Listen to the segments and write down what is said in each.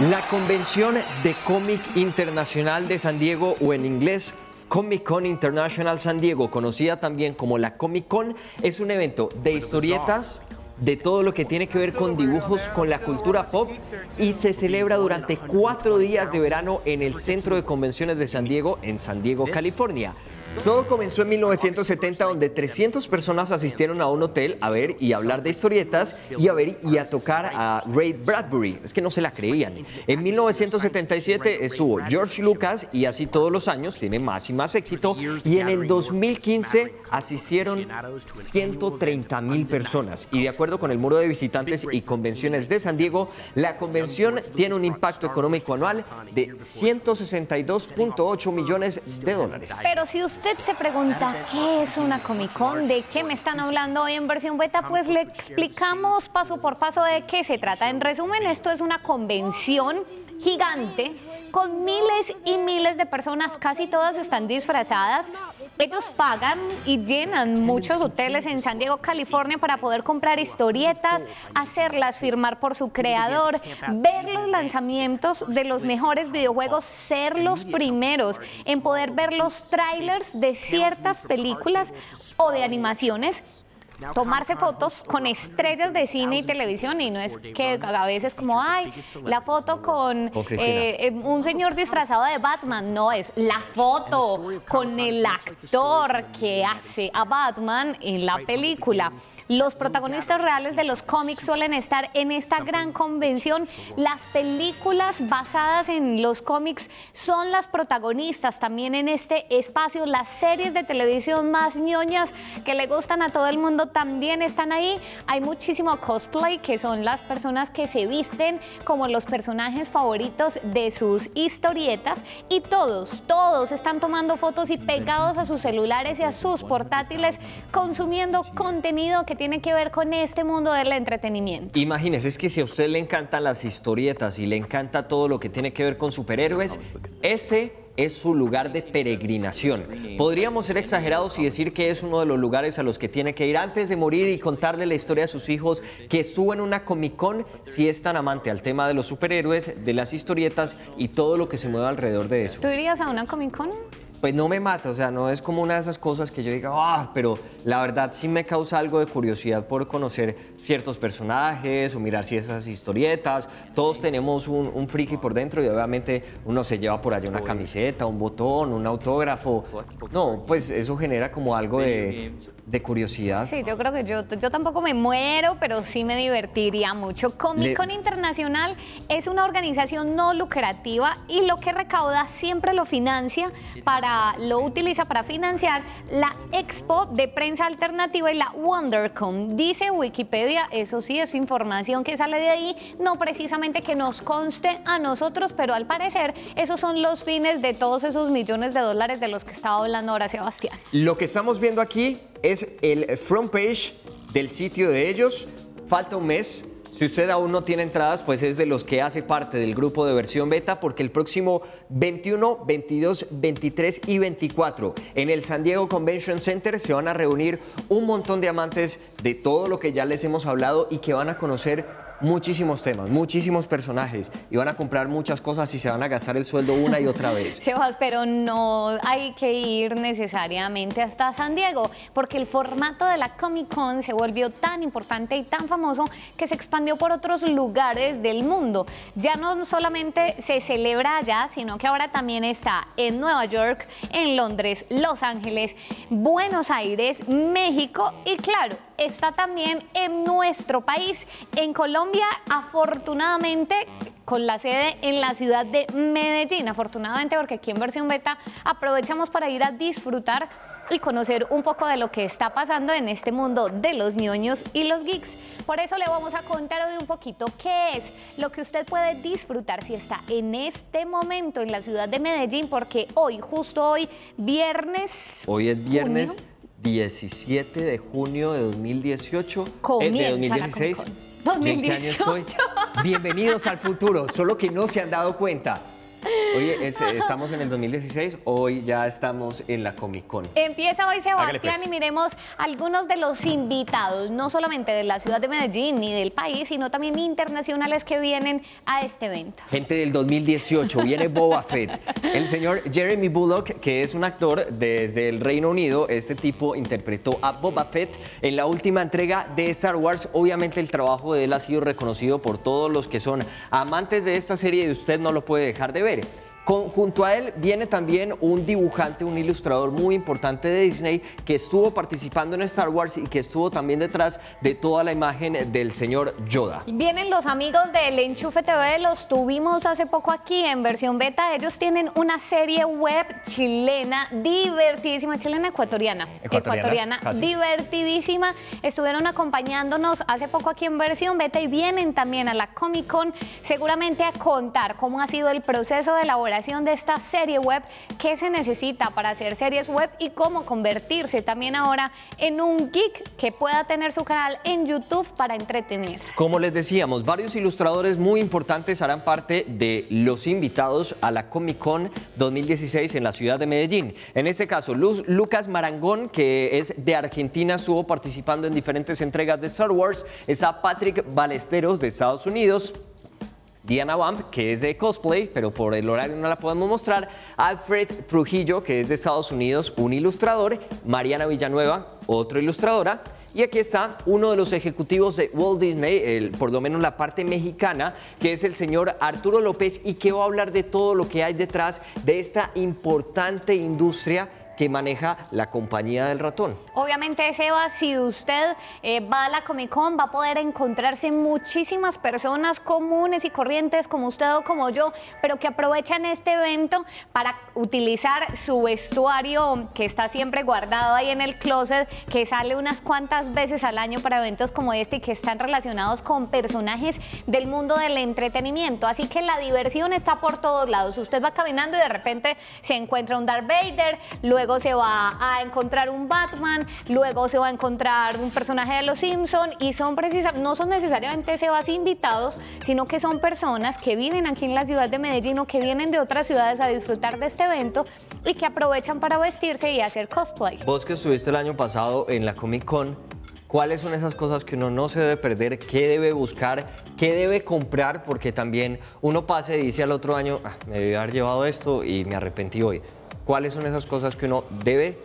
La Convención de Cómic Internacional de San Diego, o en inglés Comic Con International San Diego, conocida también como la Comic Con, es un evento de historietas, de todo lo que tiene que ver con dibujos, con la cultura pop y se celebra durante cuatro días de verano en el Centro de Convenciones de San Diego, en San Diego, California. Todo comenzó en 1970 donde 300 personas asistieron a un hotel a ver y hablar de historietas y a ver y a tocar a Ray Bradbury. Es que no se la creían. En 1977 estuvo George Lucas y así todos los años tiene más y más éxito y en el 2015 asistieron 130 mil personas y de acuerdo con el muro de visitantes y convenciones de San Diego, la convención tiene un impacto económico anual de 162.8 millones de dólares. Pero si usted usted se pregunta qué es una Comic Con, de qué me están hablando hoy en versión beta, pues le explicamos paso por paso de qué se trata. En resumen, esto es una convención gigante con miles y miles de personas, casi todas están disfrazadas. Ellos pagan y llenan muchos hoteles en San Diego, California, para poder comprar historietas, hacerlas firmar por su creador, ver los lanzamientos de los mejores videojuegos, ser los primeros en poder ver los trailers de ciertas películas o de animaciones tomarse fotos con estrellas de cine y televisión y no es que a veces como, ay, la foto con eh, eh, un señor disfrazado de Batman, no, es la foto con el actor que hace a Batman en la película. Los protagonistas reales de los cómics suelen estar en esta gran convención. Las películas basadas en los cómics son las protagonistas también en este espacio. Las series de televisión más ñoñas que le gustan a todo el mundo también están ahí. Hay muchísimo cosplay, que son las personas que se visten como los personajes favoritos de sus historietas. Y todos, todos están tomando fotos y pegados a sus celulares y a sus portátiles, consumiendo contenido que tiene que ver con este mundo del entretenimiento. Imagínese, es que si a usted le encantan las historietas y le encanta todo lo que tiene que ver con superhéroes, ese es su lugar de peregrinación. Podríamos ser exagerados y decir que es uno de los lugares a los que tiene que ir antes de morir y contarle la historia a sus hijos que estuvo en una Comic Con si es tan amante al tema de los superhéroes, de las historietas y todo lo que se mueve alrededor de eso. ¿Tú irías a una Comic Con? Pues no me mata, o sea, no es como una de esas cosas que yo diga, ah, pero la verdad sí me causa algo de curiosidad por conocer ciertos personajes o mirar si esas historietas. Todos tenemos un, un friki por dentro y obviamente uno se lleva por allá una camiseta, un botón, un autógrafo. No, pues eso genera como algo de, de curiosidad. Sí, yo creo que yo, yo tampoco me muero, pero sí me divertiría mucho. Comic Con Internacional es una organización no lucrativa y lo que recauda siempre lo financia para lo utiliza para financiar la Expo de Prensa Alternativa y la WonderCon. Dice Wikipedia, eso sí es información que sale de ahí, no precisamente que nos conste a nosotros, pero al parecer esos son los fines de todos esos millones de dólares de los que estaba hablando ahora Sebastián. Lo que estamos viendo aquí es el front page del sitio de ellos. Falta un mes si usted aún no tiene entradas, pues es de los que hace parte del grupo de versión beta, porque el próximo 21, 22, 23 y 24 en el San Diego Convention Center se van a reunir un montón de amantes de todo lo que ya les hemos hablado y que van a conocer muchísimos temas, muchísimos personajes y van a comprar muchas cosas y se van a gastar el sueldo una y otra vez. Sebas, pero no hay que ir necesariamente hasta San Diego porque el formato de la Comic Con se volvió tan importante y tan famoso que se expandió por otros lugares del mundo. Ya no solamente se celebra allá, sino que ahora también está en Nueva York, en Londres, Los Ángeles, Buenos Aires, México y claro, está también en nuestro país, en Colombia, afortunadamente con la sede en la ciudad de Medellín, afortunadamente porque aquí en versión beta aprovechamos para ir a disfrutar y conocer un poco de lo que está pasando en este mundo de los ñoños y los geeks. Por eso le vamos a contar hoy un poquito qué es lo que usted puede disfrutar si está en este momento en la ciudad de Medellín, porque hoy, justo hoy, viernes... Hoy es viernes. 17 de junio de 2018. Eh, de 2016. 2018. Bienvenidos al futuro, solo que no se han dado cuenta. Oye, estamos en el 2016, hoy ya estamos en la Comic Con. Empieza hoy Sebastián pues. y miremos algunos de los invitados, no solamente de la ciudad de Medellín ni del país, sino también internacionales que vienen a este evento. Gente del 2018, viene Boba Fett. El señor Jeremy Bullock, que es un actor desde el Reino Unido, este tipo interpretó a Boba Fett en la última entrega de Star Wars. Obviamente el trabajo de él ha sido reconocido por todos los que son amantes de esta serie y usted no lo puede dejar de ver série. Junto a él viene también un dibujante, un ilustrador muy importante de Disney que estuvo participando en Star Wars y que estuvo también detrás de toda la imagen del señor Yoda. Vienen los amigos del Enchufe TV, los tuvimos hace poco aquí en versión beta. Ellos tienen una serie web chilena divertidísima, chilena ecuatoriana, ecuatoriana, divertidísima. Estuvieron acompañándonos hace poco aquí en versión beta y vienen también a la Comic Con seguramente a contar cómo ha sido el proceso de elaboración de esta serie web, qué se necesita para hacer series web y cómo convertirse también ahora en un geek que pueda tener su canal en YouTube para entretener. Como les decíamos, varios ilustradores muy importantes harán parte de los invitados a la Comic Con 2016 en la ciudad de Medellín. En este caso, Lucas Marangón, que es de Argentina, estuvo participando en diferentes entregas de Star Wars. Está Patrick Balesteros de Estados Unidos. Diana Wamp, que es de cosplay, pero por el horario no la podemos mostrar, Alfred Trujillo, que es de Estados Unidos, un ilustrador, Mariana Villanueva, otra ilustradora, y aquí está uno de los ejecutivos de Walt Disney, por lo menos la parte mexicana, que es el señor Arturo López y que va a hablar de todo lo que hay detrás de esta importante industria que maneja la compañía del ratón. Obviamente, Seba, si usted eh, va a la Comic Con, va a poder encontrarse muchísimas personas comunes y corrientes como usted o como yo, pero que aprovechan este evento para utilizar su vestuario que está siempre guardado ahí en el closet, que sale unas cuantas veces al año para eventos como este y que están relacionados con personajes del mundo del entretenimiento. Así que la diversión está por todos lados. Usted va caminando y de repente se encuentra un Darth Vader, luego luego se va a encontrar un Batman, luego se va a encontrar un personaje de los Simpson y son precisamente, no son necesariamente Sebas invitados, sino que son personas que viven aquí en la ciudad de Medellín o que vienen de otras ciudades a disfrutar de este evento y que aprovechan para vestirse y hacer cosplay. Vos que estuviste el año pasado en la Comic Con, cuáles son esas cosas que uno no se debe perder, qué debe buscar, qué debe comprar, porque también uno pasa y dice al otro año, ah, me debí haber llevado esto y me arrepentí hoy cuáles son esas cosas que uno debe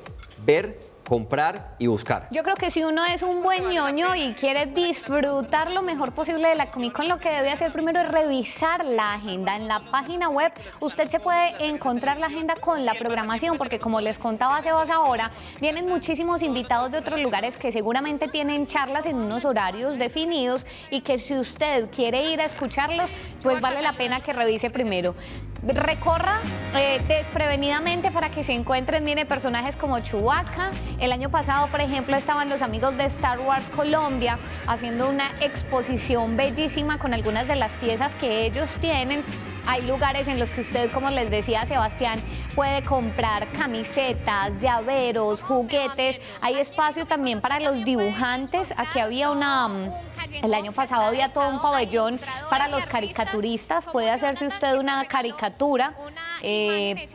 ver comprar y buscar. Yo creo que si uno es un buen ñoño y quiere disfrutar lo mejor posible de la Comic Con, lo que debe hacer primero es revisar la agenda. En la página web usted se puede encontrar la agenda con la programación, porque como les contaba hace dos ahora, vienen muchísimos invitados de otros lugares que seguramente tienen charlas en unos horarios definidos y que si usted quiere ir a escucharlos, pues vale la pena que revise primero recorra eh, desprevenidamente para que se encuentren, mire, personajes como Chewbacca. El año pasado, por ejemplo, estaban los amigos de Star Wars Colombia haciendo una exposición bellísima con algunas de las piezas que ellos tienen. Hay lugares en los que usted, como les decía Sebastián, puede comprar camisetas, llaveros, juguetes. Hay espacio también para los dibujantes. Aquí había una mm, el año pasado había todo un pabellón para los caricaturistas. Puede hacerse usted una caricatura eh,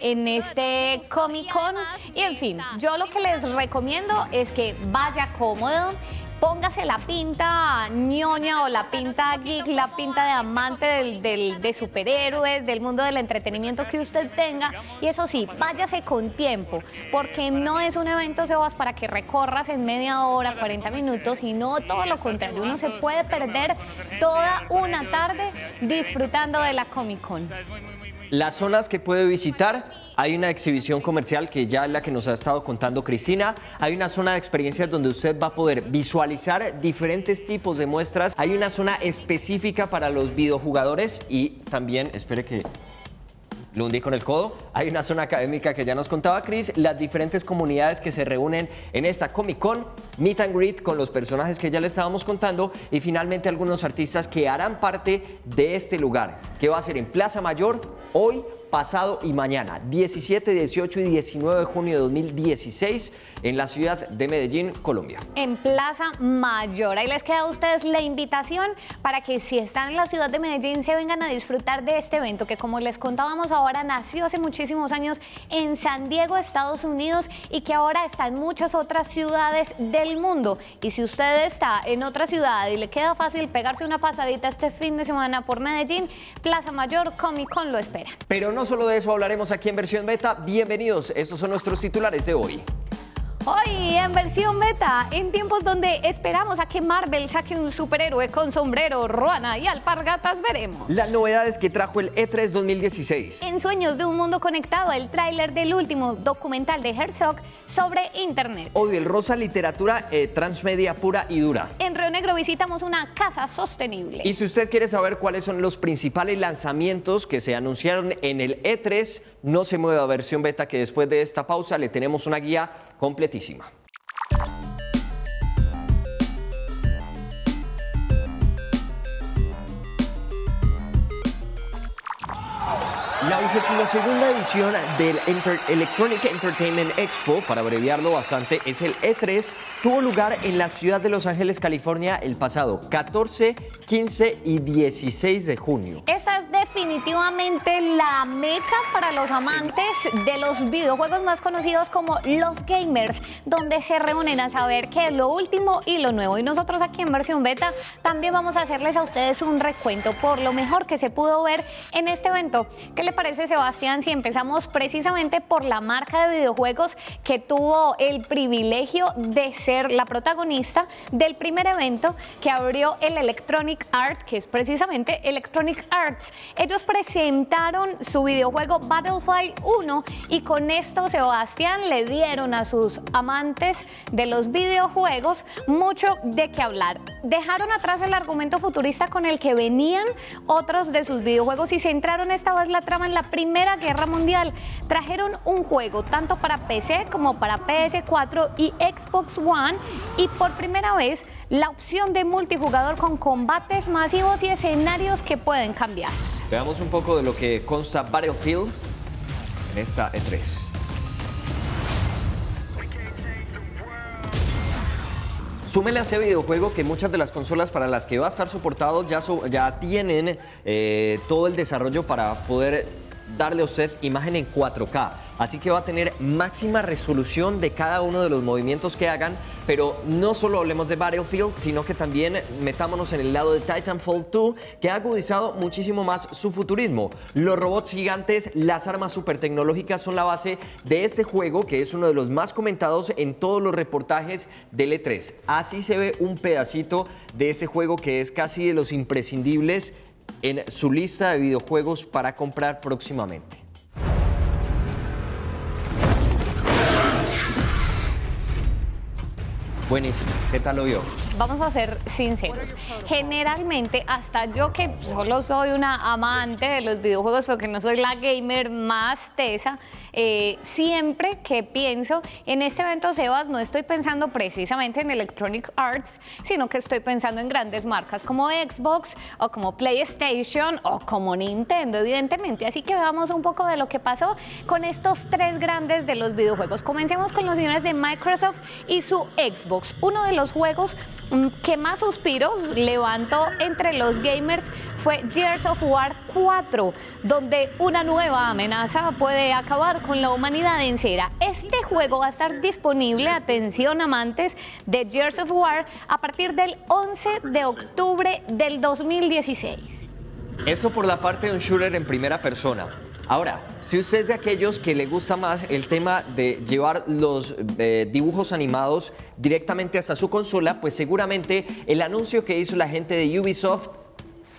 en este Comic Con. Y en fin, yo lo que les recomiendo es que vaya cómodo póngase la pinta ñoña o la pinta geek, la pinta de amante del, de superhéroes, del mundo del entretenimiento que usted tenga. Y eso sí, váyase con tiempo, porque no es un evento, Sebas, para que recorras en media hora, 40 minutos, y no todo lo contrario. Uno se puede perder toda una tarde disfrutando de la Comic Con. Las zonas que puede visitar, hay una exhibición comercial que ya es la que nos ha estado contando Cristina. Hay una zona de experiencias donde usted va a poder visualizar diferentes tipos de muestras. Hay una zona específica para los videojugadores y también, espere que lo hundí con el codo. Hay una zona académica que ya nos contaba Cris, las diferentes comunidades que se reúnen en esta Comic Con, meet and greet con los personajes que ya le estábamos contando y finalmente algunos artistas que harán parte de este lugar. que va a ser en Plaza Mayor hoy, pasado y mañana, 17, 18 y 19 de junio de 2016 en la ciudad de Medellín, Colombia. En Plaza Mayor. Ahí les queda a ustedes la invitación para que si están en la ciudad de Medellín se vengan a disfrutar de este evento que como les contábamos ahora nació hace muchísimos años en San Diego, Estados Unidos y que ahora está en muchas otras ciudades del mundo. Y si usted está en otra ciudad y le queda fácil pegarse una pasadita este fin de semana por Medellín, Plaza Mayor Comic Con lo espera. Pero no solo de eso hablaremos aquí en versión beta. Bienvenidos, estos son nuestros titulares de hoy. Hoy en versión beta, en tiempos donde esperamos a que Marvel saque un superhéroe con sombrero, ruana y alpargatas, veremos. Las novedades que trajo el E3 2016. En Sueños de un Mundo Conectado, el tráiler del último documental de Herzog sobre Internet. Hoy el Rosa Literatura eh, Transmedia Pura y Dura. En Río Negro visitamos una casa sostenible. Y si usted quiere saber cuáles son los principales lanzamientos que se anunciaron en el E3, no se mueva a versión beta que después de esta pausa le tenemos una guía completísima. La 22 edición del Electronic Entertainment Expo, para abreviarlo bastante, es el E3, tuvo lugar en la ciudad de Los Ángeles, California, el pasado 14, 15 y 16 de junio. Esta es definitivamente la meca para los amantes de los videojuegos más conocidos como los gamers, donde se reúnen a saber qué es lo último y lo nuevo. Y nosotros aquí en versión beta también vamos a hacerles a ustedes un recuento por lo mejor que se pudo ver en este evento. ¿Qué le parece, Sebastián, si empezamos precisamente por la marca de videojuegos que tuvo el privilegio de ser la protagonista del primer evento que abrió el Electronic Art, que es precisamente Electronic Arts? Ellos presentaron su videojuego Battlefield 1 y con esto, Sebastián, le dieron a sus amantes de los videojuegos mucho de qué hablar. Dejaron atrás el argumento futurista con el que venían otros de sus videojuegos y centraron esta vez la trama en la Primera Guerra Mundial. Trajeron un juego tanto para PC como para PS4 y Xbox One y por primera vez la opción de multijugador con combates masivos y escenarios que pueden cambiar. Veamos un poco de lo que consta Battlefield en esta E3. Súmele a ese videojuego que muchas de las consolas para las que va a estar soportado ya, ya tienen eh, todo el desarrollo para poder darle a usted imagen en 4K. Así que va a tener máxima resolución de cada uno de los movimientos que hagan, pero no solo hablemos de Battlefield, sino que también metámonos en el lado de Titanfall 2, que ha agudizado muchísimo más su futurismo. Los robots gigantes, las armas super tecnológicas son la base de este juego, que es uno de los más comentados en todos los reportajes del E3. Así se ve un pedacito de este juego que es casi de los imprescindibles en su lista de videojuegos para comprar próximamente. Buenísimo. ¿Qué tal lo vio? Vamos a ser sinceros. Generalmente, hasta yo que solo soy una amante de los videojuegos, porque no soy la gamer más tesa, eh, siempre que pienso en este evento, Sebas, no estoy pensando precisamente en Electronic Arts, sino que estoy pensando en grandes marcas como Xbox o como PlayStation o como Nintendo, evidentemente. Así que veamos un poco de lo que pasó con estos tres grandes de los videojuegos. Comencemos con los señores de Microsoft y su Xbox. Uno de los juegos mm, que más suspiros levantó entre los gamers fue Gears of War 4, donde una nueva amenaza puede acabar con la humanidad entera. Este juego va a estar disponible, atención amantes de Gears of War, a partir del 11 de octubre del 2016. Eso por la parte de un shooter en primera persona. Ahora, si usted es de aquellos que le gusta más el tema de llevar los eh, dibujos animados directamente hasta su consola, pues seguramente el anuncio que hizo la gente de Ubisoft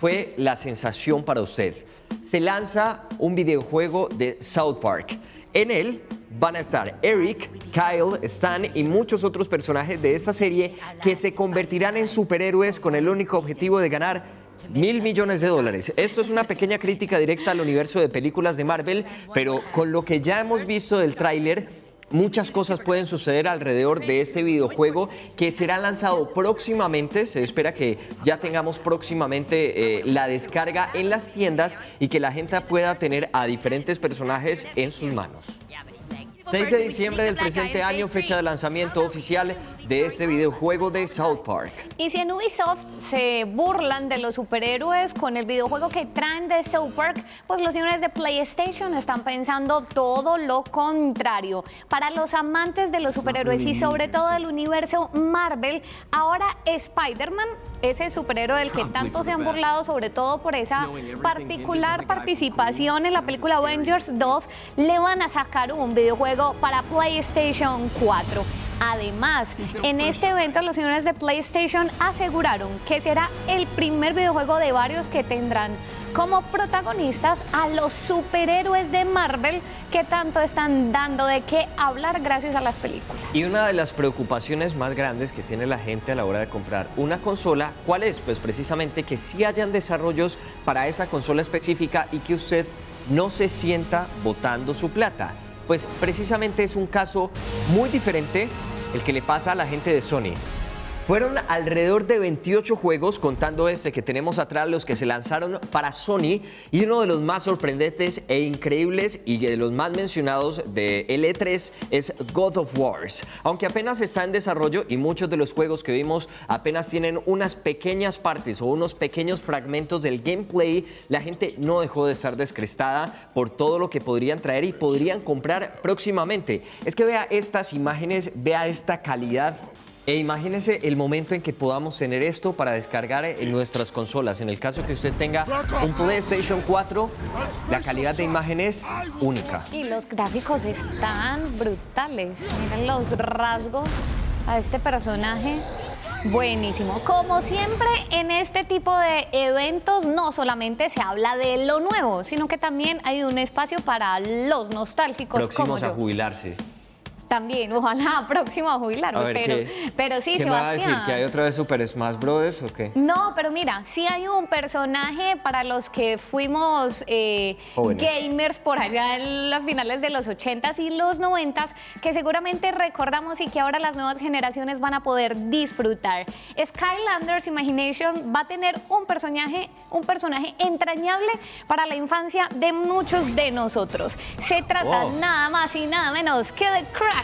fue la sensación para usted. Se lanza un videojuego de South Park. En él van a estar Eric, Kyle, Stan y muchos otros personajes de esta serie que se convertirán en superhéroes con el único objetivo de ganar mil millones de dólares. Esto es una pequeña crítica directa al universo de películas de Marvel, pero con lo que ya hemos visto del tráiler, Muchas cosas pueden suceder alrededor de este videojuego que será lanzado próximamente. Se espera que ya tengamos próximamente eh, la descarga en las tiendas y que la gente pueda tener a diferentes personajes en sus manos. 6 de diciembre del presente año, fecha de lanzamiento oficial de este videojuego de South Park. Y si en Ubisoft se burlan de los superhéroes con el videojuego que traen de South Park, pues los señores de PlayStation están pensando todo lo contrario. Para los amantes de los superhéroes y sobre todo del universo Marvel, ahora Spider-Man ese superhéroe del que tanto se han burlado, sobre todo por esa particular participación en la película Avengers 2, le van a sacar un videojuego para PlayStation 4. Además, en este evento los señores de PlayStation aseguraron que será el primer videojuego de varios que tendrán como protagonistas a los superhéroes de Marvel que tanto están dando de qué hablar gracias a las películas. Y una de las preocupaciones más grandes que tiene la gente a la hora de comprar una consola, ¿cuál es? Pues precisamente que sí hayan desarrollos para esa consola específica y que usted no se sienta botando su plata. Pues precisamente es un caso muy diferente el que le pasa a la gente de Sony. Fueron alrededor de 28 juegos, contando este que tenemos atrás, los que se lanzaron para Sony. Y uno de los más sorprendentes e increíbles y de los más mencionados de L3 es God of Wars. Aunque apenas está en desarrollo y muchos de los juegos que vimos apenas tienen unas pequeñas partes o unos pequeños fragmentos del gameplay, la gente no dejó de estar descrestada por todo lo que podrían traer y podrían comprar próximamente. Es que vea estas imágenes, vea esta calidad e imagínese el momento en que podamos tener esto para descargar en nuestras consolas. En el caso que usted tenga un PlayStation 4, la calidad de imagen es única. Y los gráficos están brutales. Miren los rasgos a este personaje. Buenísimo. Como siempre, en este tipo de eventos no solamente se habla de lo nuevo, sino que también hay un espacio para los nostálgicos. Próximos a jubilarse. También, ojalá próximo a jubilarme, pero, pero sí, ¿qué Sebastián. va a decir? ¿Que hay otra vez Super Smash Bros. o qué? No, pero mira, sí hay un personaje para los que fuimos eh, gamers por allá en las finales de los 80s y los 90s, que seguramente recordamos y que ahora las nuevas generaciones van a poder disfrutar. Skylanders Imagination va a tener un personaje, un personaje entrañable para la infancia de muchos de nosotros. Se trata nada más y nada menos que de Crash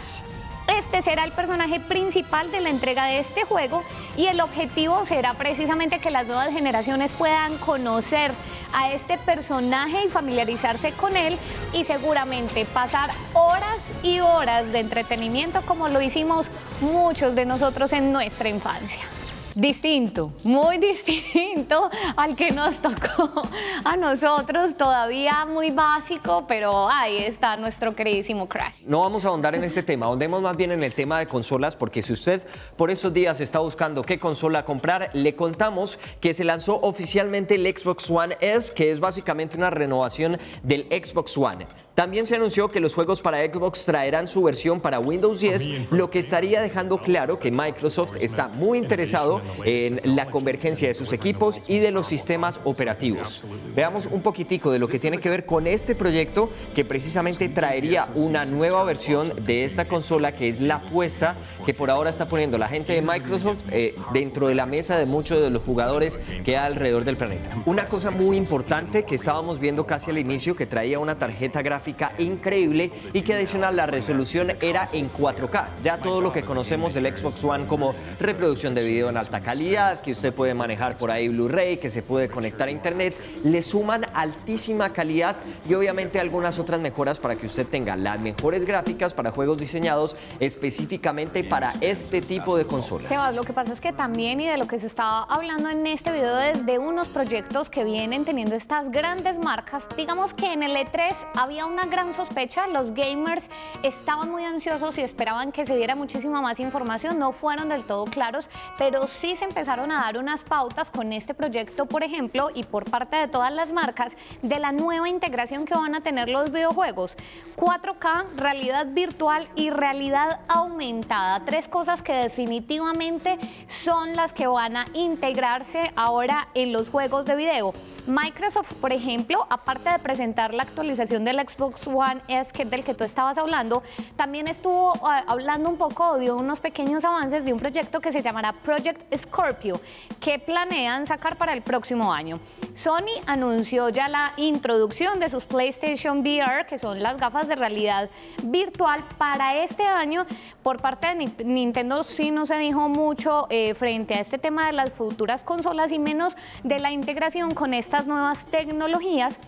este será el personaje principal de la entrega de este juego y el objetivo será precisamente que las nuevas generaciones puedan conocer a este personaje y familiarizarse con él y seguramente pasar horas y horas de entretenimiento como lo hicimos muchos de nosotros en nuestra infancia distinto, muy distinto al que nos tocó a nosotros, todavía muy básico, pero ahí está nuestro queridísimo Crash. No vamos a ahondar en este tema, ahondemos más bien en el tema de consolas, porque si usted por esos días está buscando qué consola comprar, le contamos que se lanzó oficialmente el Xbox One S, que es básicamente una renovación del Xbox One. También se anunció que los juegos para Xbox traerán su versión para Windows 10, lo que estaría dejando claro que Microsoft está muy interesado en la convergencia de sus equipos y de los sistemas operativos. Veamos un poquitico de lo que tiene que ver con este proyecto que precisamente traería una nueva versión de esta consola que es la apuesta que por ahora está poniendo la gente de Microsoft eh, dentro de la mesa de muchos de los jugadores que hay alrededor del planeta. Una cosa muy importante que estábamos viendo casi al inicio que traía una tarjeta gráfica increíble y que adicional la resolución era en 4K. Ya todo lo que conocemos del Xbox One como reproducción de video en alta calidad, que usted puede manejar por ahí Blu-ray, que se puede conectar a internet, le suman altísima calidad y obviamente algunas otras mejoras para que usted tenga las mejores gráficas para juegos diseñados específicamente para este tipo de consolas. Sebas, lo que pasa es que también y de lo que se estaba hablando en este video es de unos proyectos que vienen teniendo estas grandes marcas. Digamos que en el E3 había un una gran sospecha, los gamers estaban muy ansiosos y esperaban que se diera muchísima más información, no fueron del todo claros, pero sí se empezaron a dar unas pautas con este proyecto, por ejemplo, y por parte de todas las marcas, de la nueva integración que van a tener los videojuegos. 4K, realidad virtual y realidad aumentada, tres cosas que definitivamente son las que van a integrarse ahora en los juegos de video. Microsoft, por ejemplo, aparte de presentar la actualización del Xbox One S que del que tú estabas hablando, también estuvo uh, hablando un poco, dio unos pequeños avances de un proyecto que se llamará Project Scorpio, que planean sacar para el próximo año. Sony anunció ya la introducción de sus PlayStation VR, que son las gafas de realidad virtual para este año. Por parte de Nintendo sí no se dijo mucho eh, frente a este tema de las futuras consolas y menos de la integración con estas nuevas tecnologías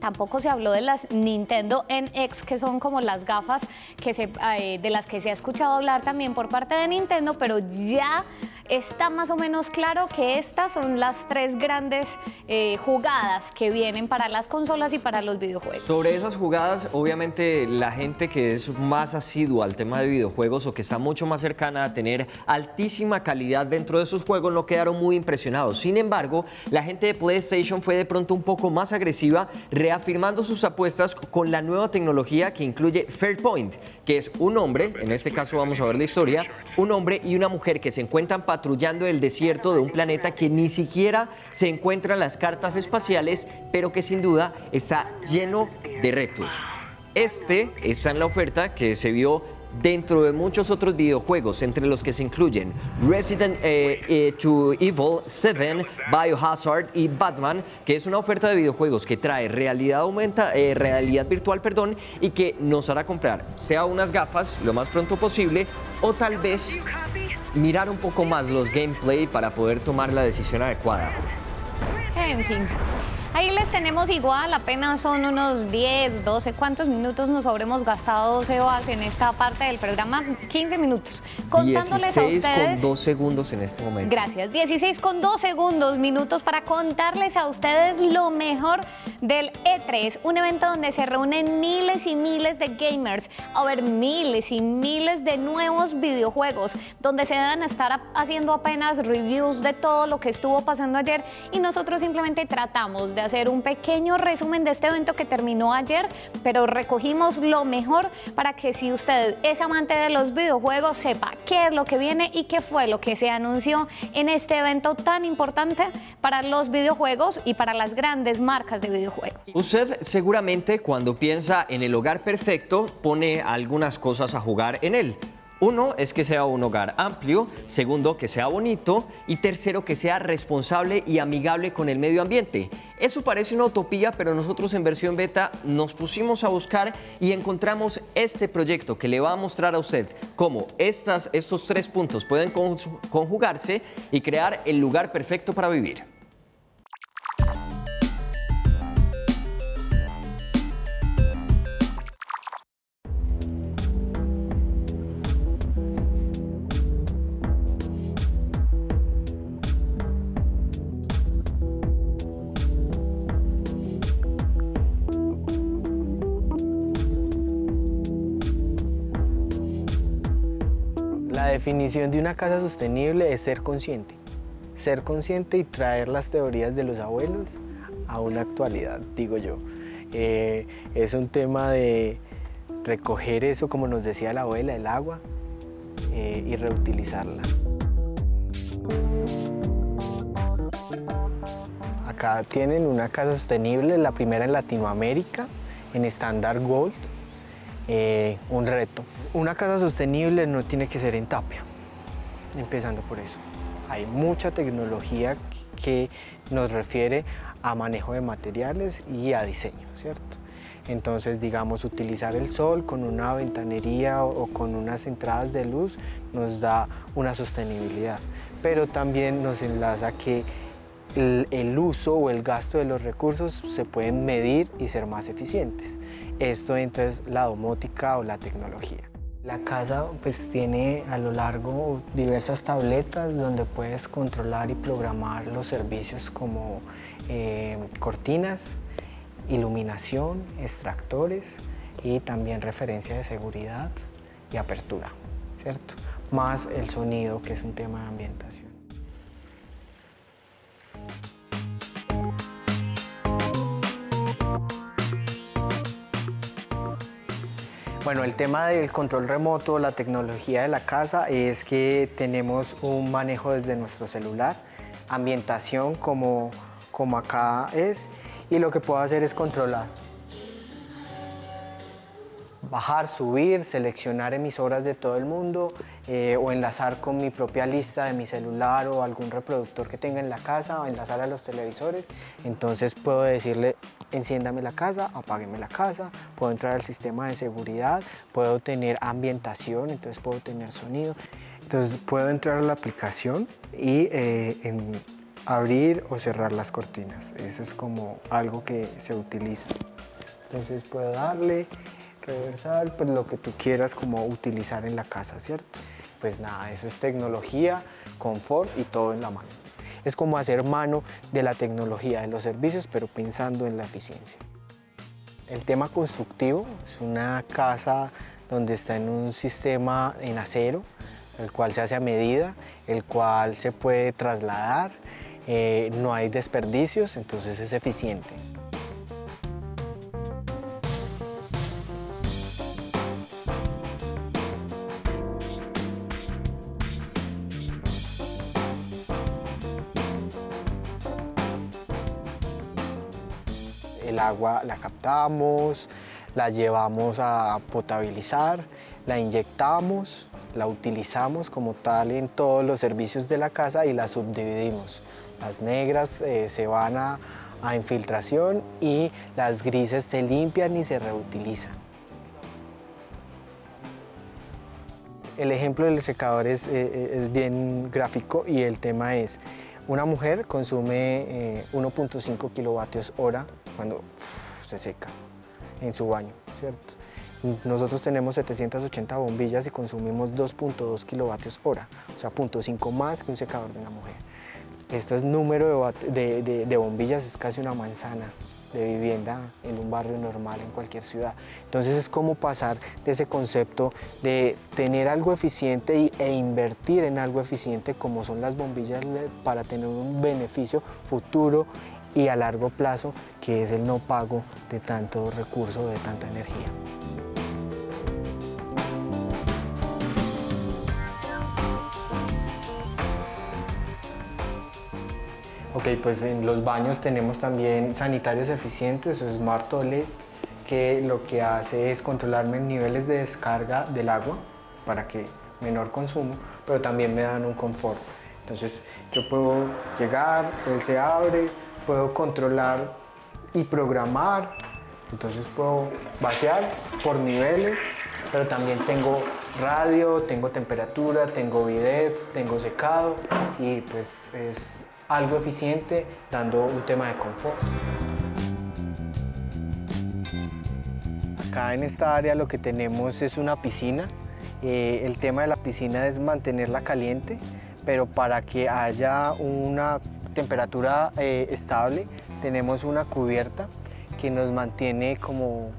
tampoco se habló de las Nintendo NX, que son como las gafas eh, de las que se ha escuchado hablar también por parte de Nintendo, pero ya está más o menos claro que estas son las tres grandes eh, jugadas que vienen para las consolas y para los videojuegos. Sobre esas jugadas, obviamente la gente que es más asidua al tema de videojuegos o que está mucho más cercana a tener altísima calidad dentro de sus juegos no quedaron muy impresionados. Sin embargo, la gente de PlayStation fue de pronto un poco más agresiva, reafirmando sus apuestas con la nueva tecnología que incluye Fairpoint, que es un hombre, en este caso vamos a ver la historia, un hombre y una mujer que se encuentran patrullando el desierto de un planeta que ni siquiera se encuentra en las cartas espaciales, pero que sin duda está lleno de retos. Este está en la oferta que se vio dentro de muchos otros videojuegos, entre los que se incluyen Resident eh, eh, Evil 7, Biohazard y Batman, que es una oferta de videojuegos que trae realidad, aumenta, eh, realidad virtual perdón, y que nos hará comprar sea unas gafas lo más pronto posible o tal vez mirar un poco más los gameplay para poder tomar la decisión adecuada. Ahí les tenemos igual, apenas son unos 10, 12, ¿cuántos minutos nos habremos gastado, Sebas, en esta parte del programa? 15 minutos. Contándoles 16 a ustedes... con 2 segundos en este momento. Gracias. 16 con 2 segundos, minutos para contarles a ustedes lo mejor del E3, un evento donde se reúnen miles y miles de gamers a ver miles y miles de nuevos videojuegos, donde se deben estar haciendo apenas reviews de todo lo que estuvo pasando ayer y nosotros simplemente tratamos de hacer un pequeño resumen de este evento que terminó ayer, pero recogimos lo mejor para que si usted es amante de los videojuegos sepa qué es lo que viene y qué fue lo que se anunció en este evento tan importante para los videojuegos y para las grandes marcas de videojuegos. Usted seguramente cuando piensa en el hogar perfecto pone algunas cosas a jugar en él. Uno es que sea un hogar amplio, segundo que sea bonito y tercero que sea responsable y amigable con el medio ambiente. Eso parece una utopía, pero nosotros en versión beta nos pusimos a buscar y encontramos este proyecto que le va a mostrar a usted cómo estas, estos tres puntos pueden conjugarse y crear el lugar perfecto para vivir. Definición de una casa sostenible es ser consciente. Ser consciente y traer las teorías de los abuelos a una actualidad, digo yo. Eh, es un tema de recoger eso, como nos decía la abuela, el agua, eh, y reutilizarla. Acá tienen una casa sostenible, la primera en Latinoamérica, en estándar Gold, eh, un reto. Una casa sostenible no tiene que ser en tapia, empezando por eso. Hay mucha tecnología que nos refiere a manejo de materiales y a diseño, ¿cierto? Entonces, digamos, utilizar el sol con una ventanería o, con unas entradas de luz nos da una sostenibilidad, pero también nos enlaza que el uso o el gasto de los recursos se pueden medir y ser más eficientes. Esto entonces la domótica o la tecnología. La casa pues tiene a lo largo diversas tabletas donde puedes controlar y programar los servicios como eh, cortinas, iluminación, extractores y también referencia de seguridad y apertura, ¿cierto? Más el sonido que es un tema de ambientación. Bueno, el tema del control remoto, la tecnología de la casa es que tenemos un manejo desde nuestro celular, ambientación como como acá es, y lo que puedo hacer es controlar. Bajar, subir, seleccionar emisoras de todo el mundo eh, o enlazar con mi propia lista de mi celular o algún reproductor que tenga en la casa o enlazar a los televisores. Entonces puedo decirle, enciéndame la casa, apágueme la casa, puedo entrar al sistema de seguridad, puedo tener ambientación, entonces puedo tener sonido. Entonces puedo entrar a la aplicación y eh, abrir o cerrar las cortinas. Eso es como algo que se utiliza. Entonces puedo darle, reversar, pues lo que tú quieras como utilizar en la casa, ¿cierto? Pues nada, eso es tecnología, confort y todo en la mano. Es como hacer mano de la tecnología, de los servicios, pero pensando en la eficiencia. El tema constructivo es una casa donde está en un sistema en acero, el cual se hace a medida, el cual se puede trasladar, eh, no hay desperdicios, entonces es eficiente. La captamos, la llevamos a potabilizar, la inyectamos, la utilizamos como tal en todos los servicios de la casa y la subdividimos. Las negras eh, se van a, infiltración y las grises se limpian y se reutilizan. El ejemplo del secador es, eh, bien gráfico y el tema es, una mujer consume 1.5 eh, kilovatios hora cuando se seca en su baño, ¿cierto? Nosotros tenemos 780 bombillas y consumimos 2.2 kilovatios hora, o sea, 0.5 más que un secador de una mujer. Este número de, bombillas es casi una manzana de vivienda en un barrio normal en cualquier ciudad. Entonces es como pasar de ese concepto de tener algo eficiente e invertir en algo eficiente como son las bombillas LED para tener un beneficio futuro y a largo plazo, que es el no pago de tanto recurso, de tanta energía. Ok, pues en los baños tenemos también sanitarios eficientes o Smart Toilet, que lo que hace es controlarme niveles de descarga del agua para que menor consumo, pero también me dan un confort. Entonces yo puedo llegar, él se abre, puedo controlar y programar, entonces puedo vaciar por niveles, pero también tengo radio, tengo temperatura, tengo bidets, tengo secado y pues es algo eficiente dando un tema de confort. Acá en esta área lo que tenemos es una piscina. Eh, el tema de la piscina es mantenerla caliente, pero para que haya una temperatura eh, estable, tenemos una cubierta que nos mantiene como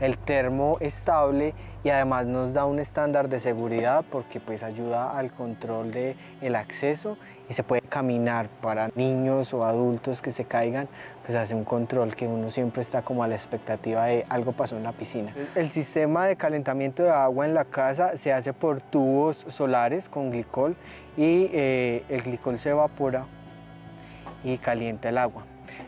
el termo estable y además nos da un estándar de seguridad porque pues ayuda al control del el acceso y se puede caminar para niños o adultos que se caigan, pues hace un control que uno siempre está como a la expectativa de algo pasó en la piscina. El sistema de calentamiento de agua en la casa se hace por tubos solares con glicol y eh, el glicol se evapora y calienta el agua.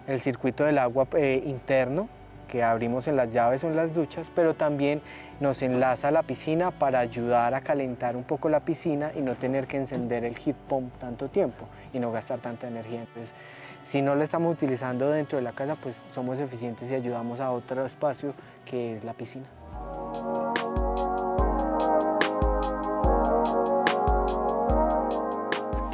El circuito del agua eh, interno que abrimos en las llaves o en las duchas, pero también nos enlaza a la piscina para ayudar a calentar un poco la piscina y no tener que encender el heat pump tanto tiempo y no gastar tanta energía. Entonces, si no lo estamos utilizando dentro de la casa, pues somos eficientes y ayudamos a otro espacio que es la piscina.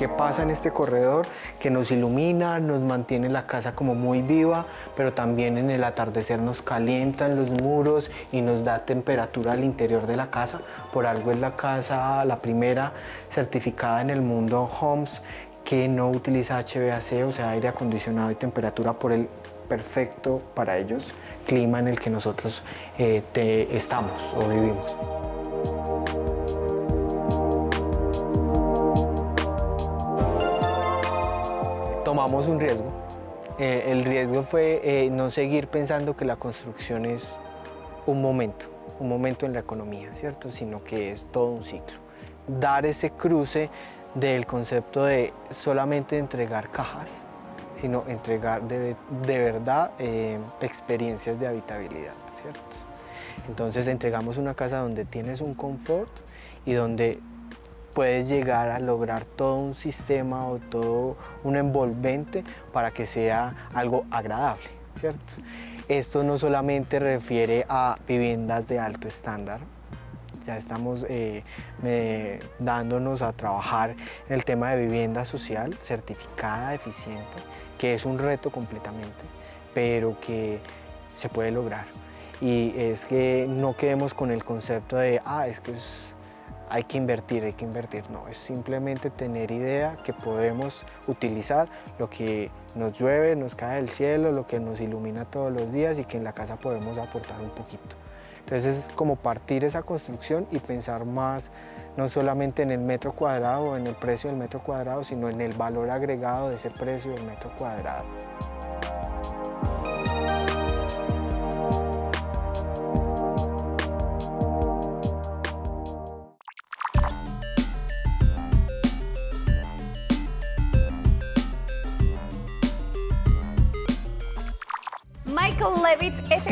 Qué pasa en este corredor, que nos ilumina, nos mantiene la casa como muy viva, pero también en el atardecer nos calientan los muros y nos da temperatura al interior de la casa. Por algo es la casa la primera certificada en el mundo Homes que no utiliza HVAC, o sea, aire acondicionado y temperatura por el perfecto para ellos clima en el que nosotros eh, estamos o vivimos. Tomamos un riesgo. Eh, el riesgo fue eh, no seguir pensando que la construcción es un momento, un momento en la economía, ¿cierto? Sino que es todo un ciclo. Dar ese cruce del concepto de solamente entregar cajas, sino entregar de, verdad eh, experiencias de habitabilidad, ¿cierto? Entonces entregamos una casa donde tienes un confort y donde puedes llegar a lograr todo un sistema o todo un envolvente para que sea algo agradable, ¿cierto? Esto no solamente refiere a viviendas de alto estándar, ya estamos eh, dándonos a trabajar el tema de vivienda social certificada, eficiente, que es un reto completamente, pero que se puede lograr. Y es que no quedemos con el concepto de, ah, es que hay que invertir, hay que invertir. No, es simplemente tener idea que podemos utilizar lo que nos llueve, nos cae del cielo, lo que nos ilumina todos los días y que en la casa podemos aportar un poquito. Entonces es como partir esa construcción y pensar más no solamente en el metro cuadrado o en el precio del metro cuadrado, sino en el valor agregado de ese precio del metro cuadrado.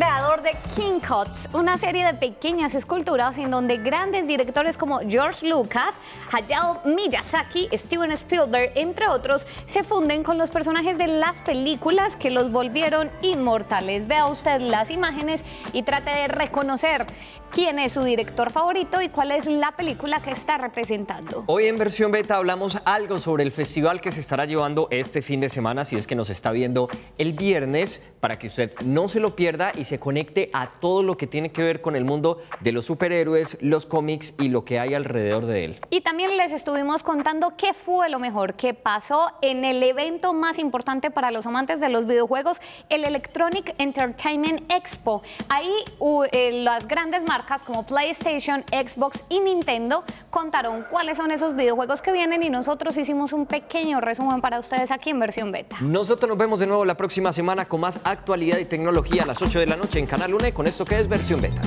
creador de King Cuts, una serie de pequeñas esculturas en donde grandes directores como George Lucas, Hayao Miyazaki, Steven Spielberg, entre otros, se funden con los personajes de las películas que los volvieron inmortales. Vea usted las imágenes y trate de reconocer quién es su director favorito y cuál es la película que está representando. Hoy en versión beta hablamos algo sobre el festival que se estará llevando este fin de semana, si es que nos está viendo el viernes, para que usted no se lo pierda y se conecte a todo lo que tiene que ver con el mundo de los superhéroes, los cómics y lo que hay alrededor de él. Y también les estuvimos contando qué fue lo mejor que pasó en el evento más importante para los amantes de los videojuegos, el Electronic Entertainment Expo. Ahí eh, las grandes marcas como PlayStation, Xbox y Nintendo contaron cuáles son esos videojuegos que vienen y nosotros hicimos un pequeño resumen para ustedes aquí en versión beta. Nosotros nos vemos de nuevo la próxima semana con más actualidad y tecnología a las 8 de la noche en Canal 1 con esto que es versión beta.